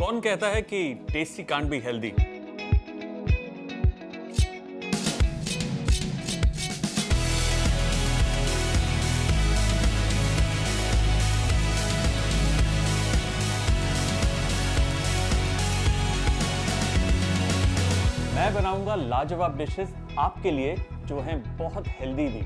कौन कहता है कि टेस्टी कांट बी हेल्दी मैं बनाऊँगा लाजवाब डिशेस आपके लिए जो हैं बहुत हेल्दी भी।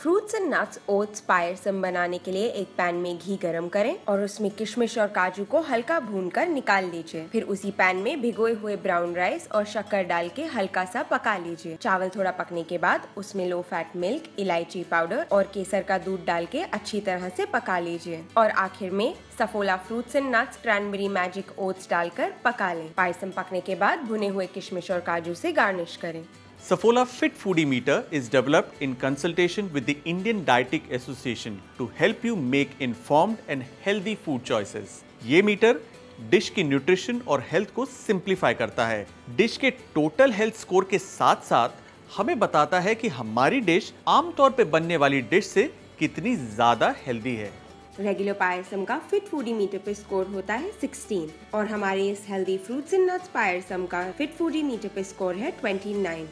Fruits and nuts oats payasam बनाने के लिए एक पैन में घी गरम करें और उसमें किशमिश और काजू को हल्का भूनकर निकाल लीजिए। फिर उसी पैन में भिगोए हुए ब्राउन राइस और शक्कर डाल के हल्का सा पका लीजिए। चावल थोड़ा पकने के बाद उसमें लो फैट मिल्क इलायची पाउडर और केसर का दूध डाल के अच्छी तरह से पका लीजिए। और आखिर में Saffola fruits and nuts cranberry magic oats डालकर पका लें। पायसम पकने के बाद भुने हुए किशमिश और काजू से गार्निश करें। Safola Fit Foodie Meter is developed in consultation with the Indian Dietetic Association to help you make informed and healthy food choices. ये मीटर डिश की न्यूट्रिशन और हेल्थ को सिंप्लीफाई करता है। डिश के टोटल हेल्थ स्कोर के साथ साथ हमें बताता है कि हमारी डिश आमतौर पे बनने वाली डिश से कितनी ज़्यादा हेल्दी है। रेगुलर पायसम का फिट फूडी मीटर पे स्कोर होता है 16 और हमारे इस healthy fruits and nuts payasam का फिट फूडी मीटर पे स्कोर है 29